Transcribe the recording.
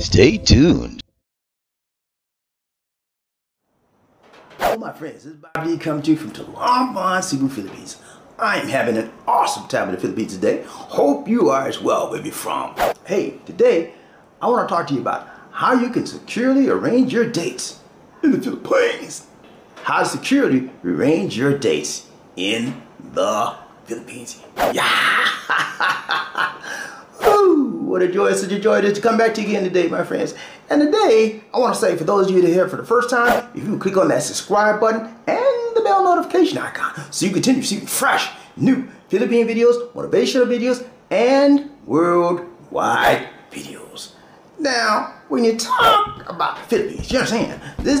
Stay tuned. Hello, my friends. This is Bobbie coming to you from Talamban, Cebu, Philippines. I am having an awesome time in the Philippines today. Hope you are as well where you're from. Hey, today I want to talk to you about how you can securely arrange your dates in the Philippines. How to securely arrange your dates in the Philippines. Yeah! What a joy, such a joy to come back to you again today, my friends. And today, I want to say for those of you that are here for the first time, if you click on that subscribe button and the bell notification icon so you continue receiving fresh, new Philippine videos, motivational videos, and worldwide videos. Now, when you talk about the Philippines, you understand, this